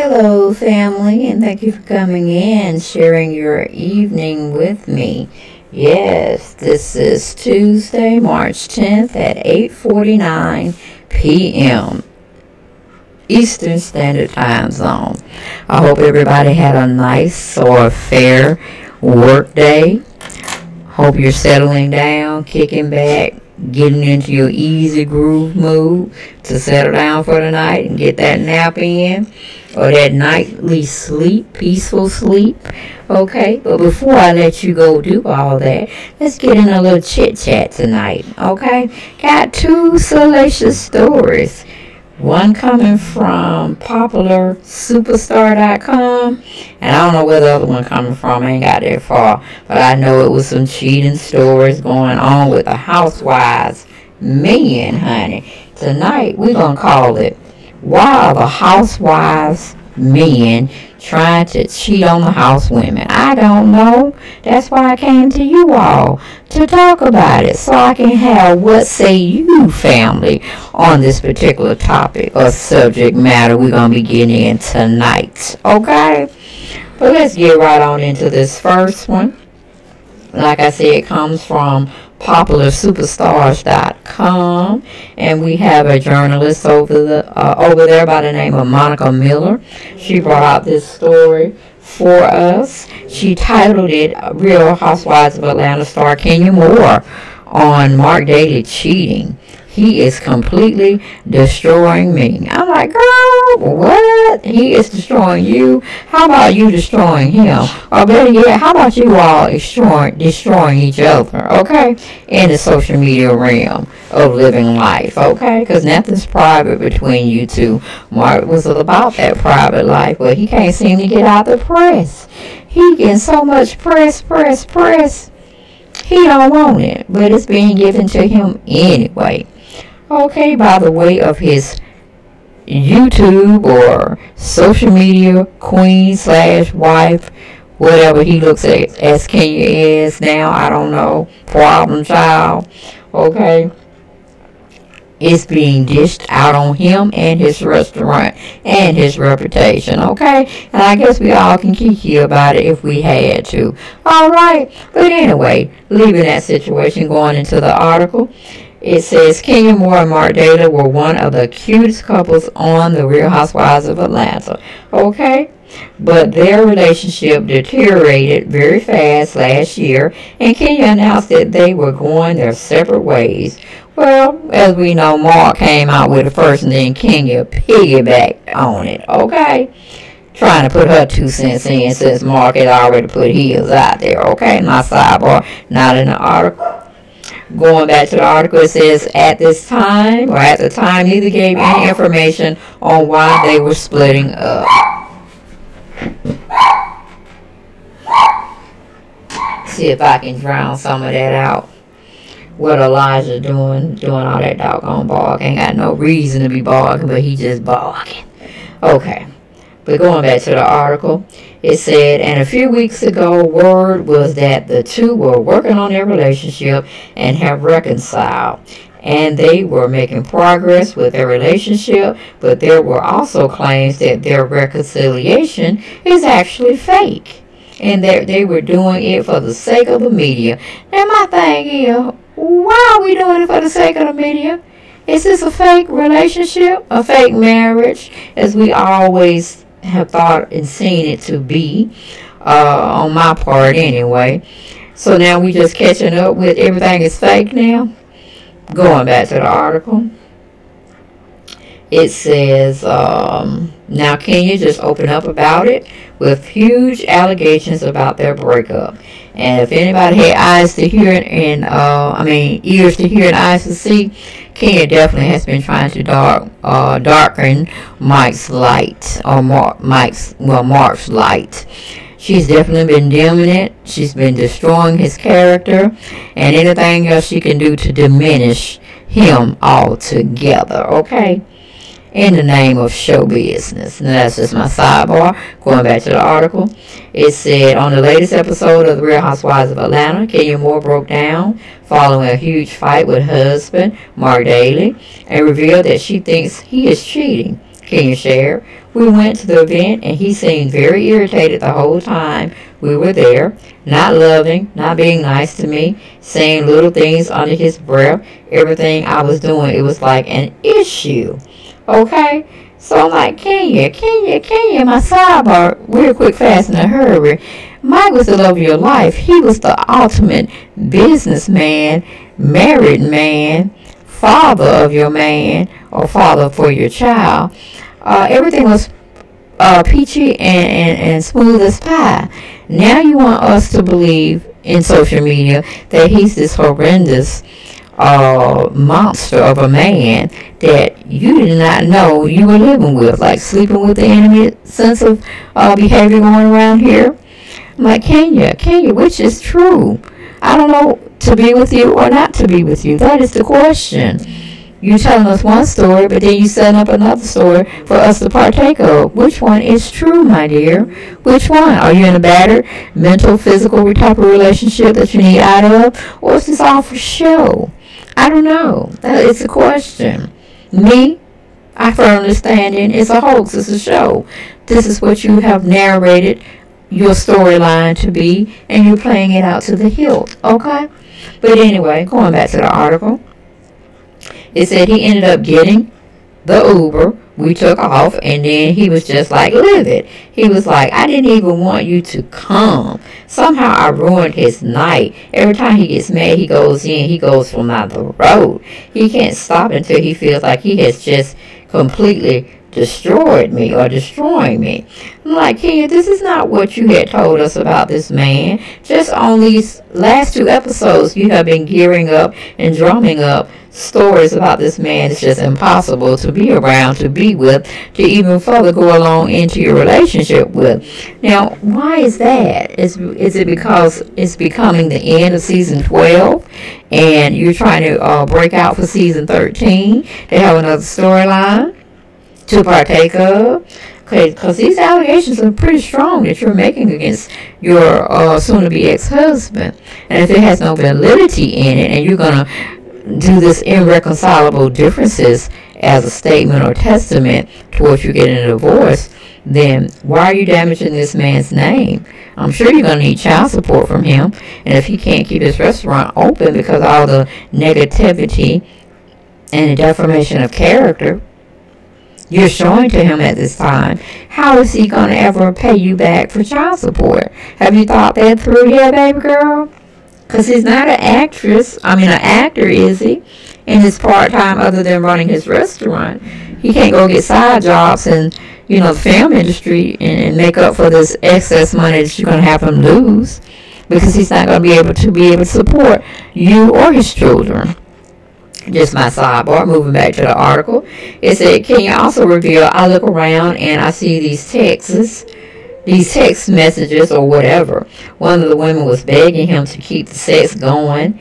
Hello, family, and thank you for coming in, sharing your evening with me. Yes, this is Tuesday, March 10th at 8:49 p.m. Eastern Standard Time Zone. I hope everybody had a nice or fair work day. Hope you're settling down, kicking back, getting into your easy groove mood to settle down for the night and get that nap in or that nightly sleep, peaceful sleep. Okay, but before I let you go do all that, let's get in a little chit chat tonight. Okay, got two salacious stories. One coming from popularsuperstar.com, and I don't know where the other one coming from. I ain't got that far, but I know it was some cheating stories going on with the housewives. Men, honey. Tonight we're gonna call it "Why the Housewives Men trying to cheat on the house women. I don't know. That's why I came to you all to talk about it so I can have what say you family on this particular topic or subject matter we're going to be getting in tonight. Okay? But let's get right on into this first one. Like I said, it comes from popularsuperstars.com and we have a journalist over the uh, over there by the name of Monica Miller. She brought out this story for us. She titled it Real Housewives of Atlanta star Kenya Moore on Marc Daly cheating he is completely destroying me. I'm like, girl, what? He is destroying you. How about you destroying him? Oh, or better yet, how about you all destroying, destroying each other, okay? In the social media realm of living life, okay? Because nothing's private between you two. Marc was about that private life, but he can't seem to get out the press. He getting so much press, press, press. He don't want it, but it's being given to him anyway okay, by the way of his YouTube or social media queen slash wife, whatever he looks at as Kenya is now, I don't know, problem child, okay, it's being dished out on him and his restaurant and his reputation, okay? And I guess we all can kiki about it if we had to. Alright, but anyway, leaving that situation, going into the article. It says Kenya Moore and Marc Daly were one of the cutest couples on The Real Housewives of Atlanta. Okay? But their relationship deteriorated very fast last year, and Kenya announced that they were going their separate ways. Well, as we know, Marc came out with it first, and then Kenya piggybacked on it. Okay? Trying to put her two cents in since Marc had already put his out there. Okay? My sidebar, not in the article going back to the article, it says at this time, or at the time, neither gave any information on why they were splitting up. See if I can drown some of that out. What Elijah doing, doing all that doggone barking. Ain't got no reason to be barking, but he just barking. Okay. But going back to the article, it said, and a few weeks ago, word was that the two were working on their relationship and have reconciled. And they were making progress with their relationship, but there were also claims that their reconciliation is actually fake. And that they were doing it for the sake of the media. Now, my thing is, why are we doing it for the sake of the media? Is this a fake relationship? A fake marriage? As we always have thought and seen it to be, uh, on my part anyway. So now we just catching up with everything is fake now. Going back to the article. It says, um, now Kenya just open up about it with huge allegations about their breakup. And if anybody had eyes to hear it and, uh, I mean, ears to hear and eyes to see, Kenya definitely has been trying to dark, uh, darken Mike's light, or Marc, Mike's, well, Marc's light. She's definitely been dimming it. She's been destroying his character and anything else she can do to diminish him altogether, okay? In the name of show business. And that's just my sidebar. Going back to the article, it said on the latest episode of The Real Housewives of Atlanta, Kenya Moore broke down following a huge fight with husband, Marc Daly, and revealed that she thinks he is cheating. Kenya shared. We went to the event and he seemed very irritated the whole time we were there, not loving, not being nice to me, saying little things under his breath. Everything I was doing, it was like an issue. Okay? So I'm like, Kenya, Kenya, Kenya, my sidebar, real quick, fast, in a hurry. Mike was the love of your life. He was the ultimate businessman, married man, father of your man, or father for your child. Uh, everything was uh, peachy and, and, and smooth as pie. Now you want us to believe in social media that he's this horrendous uh, monster of a man that you did not know you were living with, like sleeping with the enemy sense of uh, behavior going around here. I'm like, Kenya, Kenya, which is true? I don't know to be with you or not to be with you. That is the question. You're telling us one story, but then you setting up another story for us to partake of. Which one is true, my dear? Which one? Are you in a battered mental, physical type of relationship that you need out of? Or is this all for show? I don't know. That is a question. Me, I firmly stand in it's a hoax, it's a show. This is what you have narrated your storyline to be, and you're playing it out to the hilt, okay? But anyway, going back to the article, it said he ended up getting the Uber. We took off, and then he was just like livid. He was like, I didn't even want you to come. Somehow I ruined his night. Every time he gets mad, he goes in, he goes from out the road. He can't stop until he feels like he has just completely destroyed me or destroying me. I'm like, Kenya, this is not what you had told us about this man. Just on these last two episodes, you have been gearing up and drumming up stories about this man. It's just impossible to be around, to be with, to even further go along into your relationship with. Now, why is that? Is, is it because it's becoming the end of season 12 and you're trying to uh, break out for season 13? They have another storyline? To partake of. Because these allegations are pretty strong that you're making against your uh, soon-to-be ex-husband. And if it has no validity in it and you're going to do this irreconcilable differences as a statement or testament towards you getting a divorce, then why are you damaging this man's name? I'm sure you're going to need child support from him. And if he can't keep his restaurant open because all the negativity and the defamation of character, you're showing to him at this time, how is he going to ever pay you back for child support? Have you thought that through yet, baby girl? Because he's not an actress. I mean, an actor, is he? In his part time, other than running his restaurant, he can't go get side jobs in, you know, the film industry and, and make up for this excess money that you're going to have him lose because he's not going to be able to be able to support you or his children just my sidebar, moving back to the article. It said, Kenya also reveal, I look around and I see these texts, these text messages or whatever. One of the women was begging him to keep the sex going.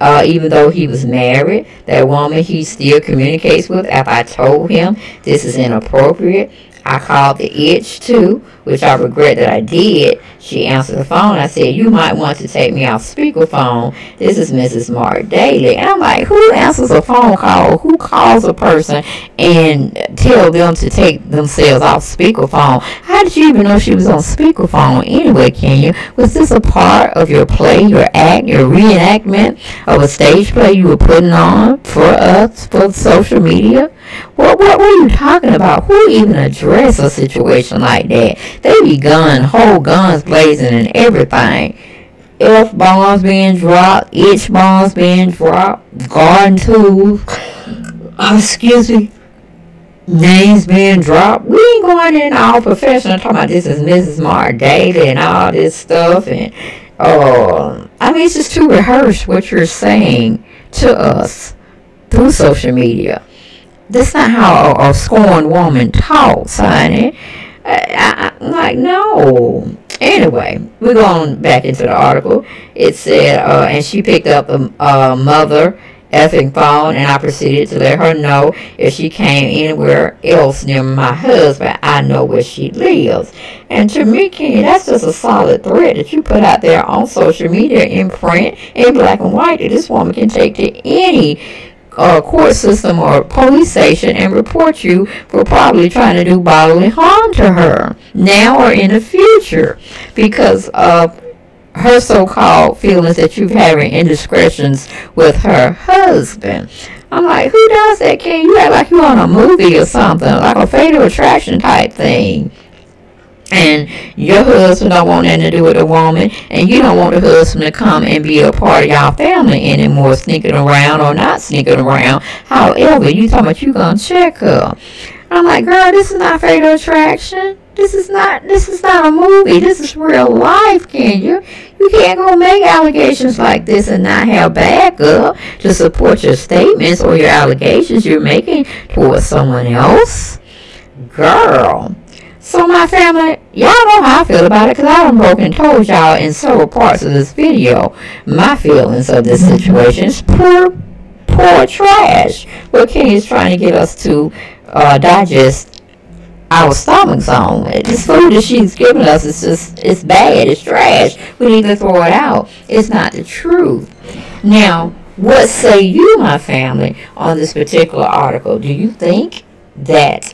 Uh, even though he was married, that woman he still communicates with. After I told him this is inappropriate, I called the itch too, which I regret that I did. She answered the phone. I said, you might want to take me off speakerphone. This is Mrs. Marc Daly. And I'm like, who answers a phone call? Who calls a person and tell them to take themselves off speakerphone? How did you even know she was on speakerphone anyway, Kenya? Was this a part of your play, your act, your reenactment of a stage play you were putting on for us, for social media? What, what were you talking about? Who even address a situation like that? They be gun, whole guns blazing and everything. F bombs being dropped, H bombs being dropped, garden tools, uh, excuse me, names being dropped. We ain't going in all professional talking about this is Mrs. Marc Daly and all this stuff and oh, I mean it's just too rehearsed what you're saying to us through social media. That's not how a, a scorned woman talks, honey. I, am like, no. Anyway, we're going back into the article. It said, uh, and she picked up a, a mother effing phone and I proceeded to let her know if she came anywhere else near my husband, I know where she lives. And to me, Kenny, that's just a solid threat that you put out there on social media in print, in black and white, that this woman can take to any uh, court system or police station and report you for probably trying to do bodily harm to her now or in the future because of her so-called feelings that you've having indiscretions with her husband. I'm like, who does that, Kenya act like you're on a movie or something, like a fatal attraction type thing and your husband don't want nothing to do with a woman, and you don't want the husband to come and be a part of y'all family anymore, sneaking around or not sneaking around. However, you talking about you gonna check her. I'm like, girl, this is not fatal attraction. This is not this is not a movie. This is real life, can you? You can't go make allegations like this and not have backup to support your statements or your allegations you're making towards someone else. Girl. So my family, y'all know how I feel about it because I done broken told y'all in several parts of this video my feelings of this situation. It's poor, poor trash. What Kenny is trying to get us to uh, digest our stomachs on. This food that she's giving us is just, it's bad, it's trash. We need to throw it out. It's not the truth. Now, what say you, my family, on this particular article? Do you think that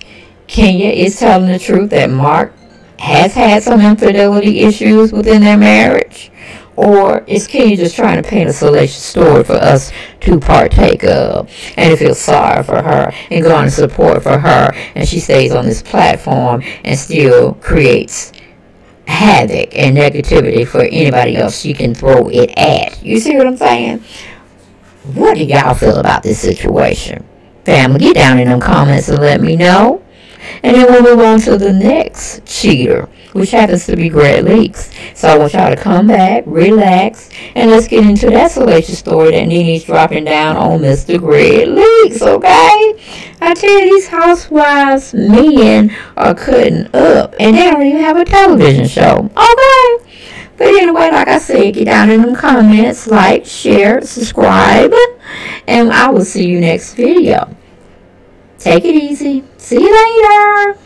Kenya is telling the truth that Marc has had some infidelity issues within their marriage? Or is Kenya just trying to paint a salacious story for us to partake of and to feel sorry for her and go on support for her and she stays on this platform and still creates havoc and negativity for anybody else she can throw it at. You see what I'm saying? What do y'all feel about this situation? Family, get down in them comments and let me know. And then we'll move on to the next cheater, which happens to be Gregg Leakes. So I want y'all to come back, relax, and let's get into that salacious story that Nene's dropping down on Mr. Gregg Leakes, okay? I tell you, these housewives men are cutting up, and they don't even have a television show, okay? But anyway, like I said, get down in the comments, like, share, subscribe, and I will see you next video. Take it easy. See you later.